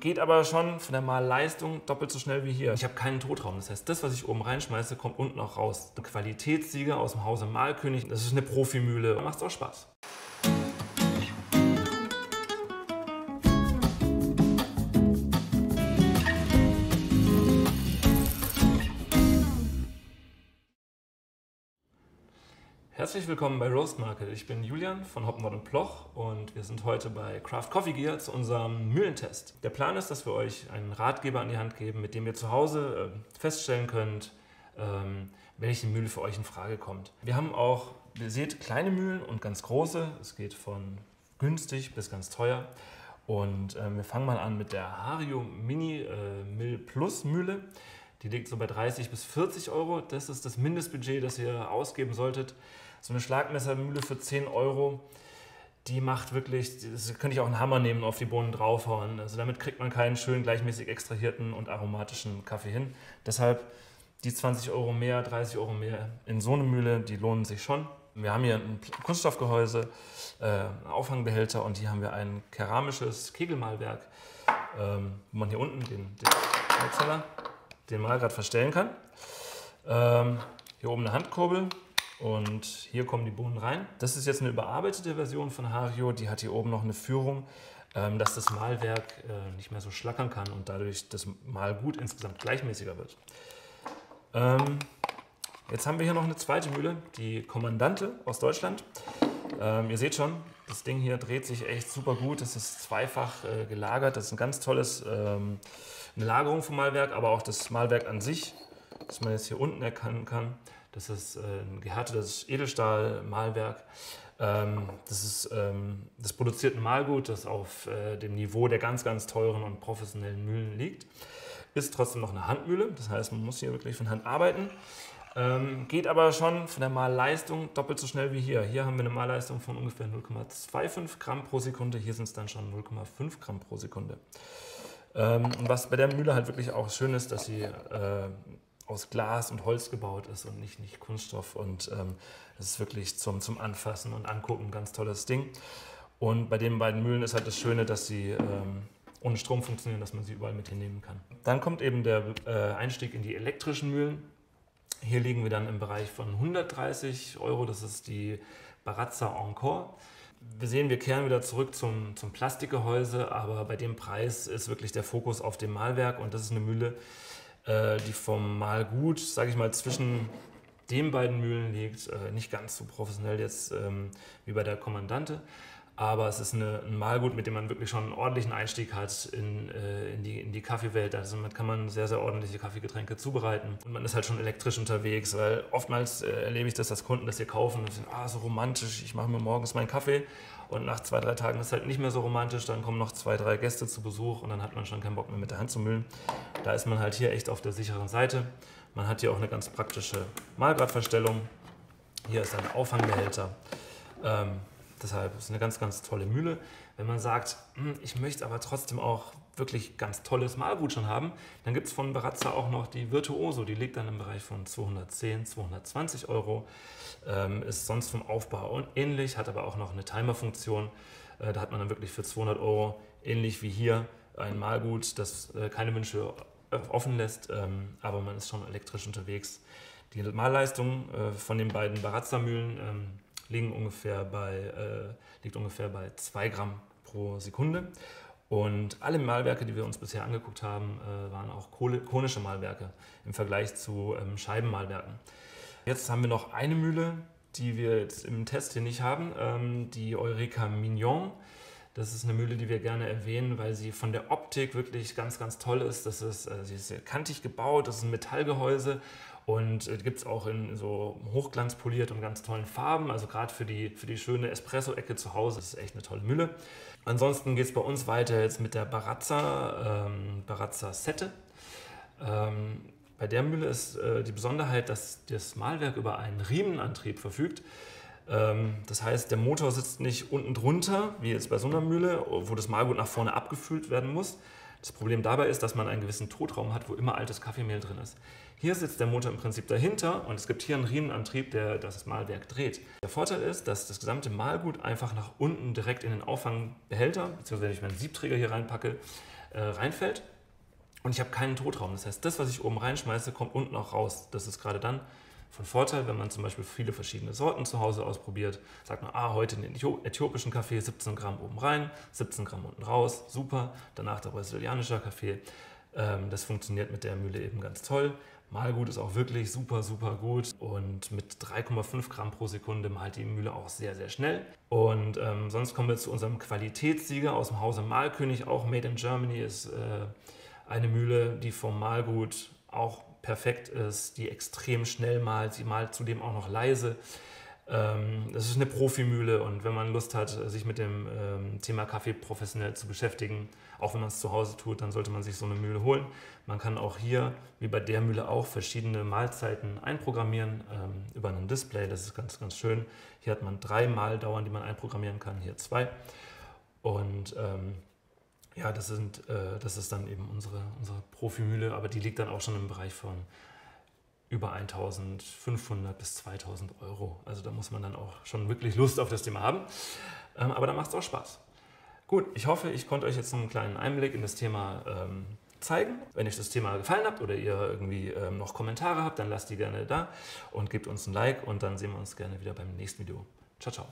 geht aber schon von der Malleistung doppelt so schnell wie hier. Ich habe keinen Totraum. Das heißt, das, was ich oben reinschmeiße, kommt unten auch raus. Ein Qualitätssieger aus dem Hause Malkönig. Das ist eine Profimühle. Macht auch Spaß. Herzlich willkommen bei Roast Market. Ich bin Julian von Hoppenwort und Ploch und wir sind heute bei Craft Coffee Gear zu unserem Mühlentest. Der Plan ist, dass wir euch einen Ratgeber an die Hand geben, mit dem ihr zu Hause äh, feststellen könnt, ähm, welche Mühle für euch in Frage kommt. Wir haben auch, ihr seht, kleine Mühlen und ganz große. Es geht von günstig bis ganz teuer. Und äh, wir fangen mal an mit der Hario Mini äh, Mill Plus Mühle. Die liegt so bei 30 bis 40 Euro. Das ist das Mindestbudget, das ihr ausgeben solltet. So eine Schlagmessermühle für 10 Euro, die macht wirklich, das könnte ich auch einen Hammer nehmen auf die Bohnen draufhauen. Also damit kriegt man keinen schön gleichmäßig extrahierten und aromatischen Kaffee hin. Deshalb die 20 Euro mehr, 30 Euro mehr in so eine Mühle, die lohnen sich schon. Wir haben hier ein Kunststoffgehäuse, äh, einen Auffangbehälter und hier haben wir ein keramisches Kegelmalwerk, ähm, wo man hier unten den, den Wechseler, den Malgrad verstellen kann. Ähm, hier oben eine Handkurbel, und hier kommen die Bohnen rein. Das ist jetzt eine überarbeitete Version von Hario. Die hat hier oben noch eine Führung, ähm, dass das Malwerk äh, nicht mehr so schlackern kann und dadurch das Malgut insgesamt gleichmäßiger wird. Ähm, jetzt haben wir hier noch eine zweite Mühle, die Kommandante aus Deutschland. Ähm, ihr seht schon, das Ding hier dreht sich echt super gut. Das ist zweifach äh, gelagert. Das ist ein ganz tolles, ähm, eine Lagerung vom Malwerk, aber auch das Malwerk an sich, das man jetzt hier unten erkennen kann. Das ist äh, ein gehärtetes Edelstahl-Mahlwerk. Ähm, das, ist, ähm, das produziert ein Mahlgut, das auf äh, dem Niveau der ganz, ganz teuren und professionellen Mühlen liegt. Ist trotzdem noch eine Handmühle, das heißt, man muss hier wirklich von Hand arbeiten. Ähm, geht aber schon von der Mahlleistung doppelt so schnell wie hier. Hier haben wir eine Mahlleistung von ungefähr 0,25 Gramm pro Sekunde, hier sind es dann schon 0,5 Gramm pro Sekunde. Ähm, was bei der Mühle halt wirklich auch schön ist, dass sie äh, aus Glas und Holz gebaut ist und nicht, nicht Kunststoff. Und ähm, das ist wirklich zum, zum Anfassen und Angucken ein ganz tolles Ding. Und bei den beiden Mühlen ist halt das Schöne, dass sie ähm, ohne Strom funktionieren, dass man sie überall mit hinnehmen kann. Dann kommt eben der äh, Einstieg in die elektrischen Mühlen. Hier liegen wir dann im Bereich von 130 Euro. Das ist die Barazza Encore. Wir sehen, wir kehren wieder zurück zum, zum Plastikgehäuse, aber bei dem Preis ist wirklich der Fokus auf dem Malwerk und das ist eine Mühle, äh, die vom Malgut, sage ich mal, zwischen den beiden Mühlen liegt. Äh, nicht ganz so professionell jetzt ähm, wie bei der Kommandante, aber es ist eine, ein Malgut, mit dem man wirklich schon einen ordentlichen Einstieg hat in, äh, in, die, in die Kaffeewelt. Also damit kann man sehr, sehr ordentliche Kaffeegetränke zubereiten. Und man ist halt schon elektrisch unterwegs, weil oftmals äh, erlebe ich das, dass Kunden das hier kaufen und sind, ah, so romantisch, ich mache mir morgens meinen Kaffee und nach zwei, drei Tagen ist es halt nicht mehr so romantisch, dann kommen noch zwei, drei Gäste zu Besuch und dann hat man schon keinen Bock mehr mit der Hand zu müllen. Da ist man halt hier echt auf der sicheren Seite. Man hat hier auch eine ganz praktische Malgradverstellung. Hier ist ein Auffangbehälter. Ähm, deshalb ist es eine ganz, ganz tolle Mühle. Wenn man sagt, hm, ich möchte aber trotzdem auch wirklich ganz tolles Malgut schon haben, dann gibt es von Barazza auch noch die Virtuoso. Die liegt dann im Bereich von 210, 220 Euro. Ähm, ist sonst vom Aufbau ähnlich, hat aber auch noch eine Timer-Funktion. Äh, da hat man dann wirklich für 200 Euro, ähnlich wie hier, ein Malgut, das äh, keine Wünsche offen lässt, ähm, aber man ist schon elektrisch unterwegs. Die Malleistung äh, von den beiden Barazza-Mühlen ähm, liegen ungefähr bei, äh, liegt ungefähr bei 2 Gramm pro Sekunde. Und alle Malwerke, die wir uns bisher angeguckt haben, äh, waren auch konische Malwerke im Vergleich zu ähm, Scheibenmalwerken. Jetzt haben wir noch eine Mühle, die wir jetzt im Test hier nicht haben, ähm, die Eureka Mignon. Das ist eine Mühle, die wir gerne erwähnen, weil sie von der Optik wirklich ganz, ganz toll ist. Das ist, äh, sie ist kantig gebaut, das ist ein Metallgehäuse und äh, gibt es auch in so hochglanzpoliert und ganz tollen Farben. Also gerade für die, für die schöne Espresso-Ecke zu Hause ist echt eine tolle Mühle. Ansonsten geht es bei uns weiter jetzt mit der Barazza, ähm, Barazza Sette. Ähm, bei der Mühle ist äh, die Besonderheit, dass das Mahlwerk über einen Riemenantrieb verfügt. Ähm, das heißt, der Motor sitzt nicht unten drunter, wie jetzt bei so einer Mühle, wo das Mahlgut nach vorne abgefüllt werden muss. Das Problem dabei ist, dass man einen gewissen Totraum hat, wo immer altes Kaffeemehl drin ist. Hier sitzt der Motor im Prinzip dahinter und es gibt hier einen Riemenantrieb, der das Mahlwerk dreht. Der Vorteil ist, dass das gesamte Mahlgut einfach nach unten direkt in den Auffangbehälter, beziehungsweise wenn ich meinen Siebträger hier reinpacke, äh, reinfällt. Und ich habe keinen Totraum. Das heißt, das, was ich oben reinschmeiße, kommt unten auch raus. Das ist gerade dann von Vorteil, wenn man zum Beispiel viele verschiedene Sorten zu Hause ausprobiert. Sagt man, ah, heute den äthiopischen Kaffee, 17 Gramm oben rein, 17 Gramm unten raus, super. Danach der brasilianische Kaffee. Ähm, das funktioniert mit der Mühle eben ganz toll. Malgut ist auch wirklich super, super gut und mit 3,5 Gramm pro Sekunde malt die Mühle auch sehr, sehr schnell. Und ähm, sonst kommen wir zu unserem Qualitätssieger aus dem Hause Malkönig, auch Made in Germany, ist äh, eine Mühle, die vom Malgut auch perfekt ist, die extrem schnell malt. Sie malt zudem auch noch leise. Ähm, das ist eine Profimühle und wenn man Lust hat, sich mit dem ähm, Thema Kaffee professionell zu beschäftigen, auch wenn man es zu Hause tut, dann sollte man sich so eine Mühle holen. Man kann auch hier, wie bei der Mühle auch, verschiedene Mahlzeiten einprogrammieren ähm, über ein Display. Das ist ganz, ganz schön. Hier hat man drei Mahldauern, die man einprogrammieren kann, hier zwei. Und ähm, ja, das, sind, äh, das ist dann eben unsere, unsere Profimühle, aber die liegt dann auch schon im Bereich von über 1500 bis 2000 Euro. Also da muss man dann auch schon wirklich Lust auf das Thema haben. Ähm, aber da macht es auch Spaß. Gut, ich hoffe, ich konnte euch jetzt einen kleinen Einblick in das Thema ähm, zeigen. Wenn euch das Thema gefallen hat oder ihr irgendwie ähm, noch Kommentare habt, dann lasst die gerne da und gebt uns ein Like und dann sehen wir uns gerne wieder beim nächsten Video. Ciao, ciao.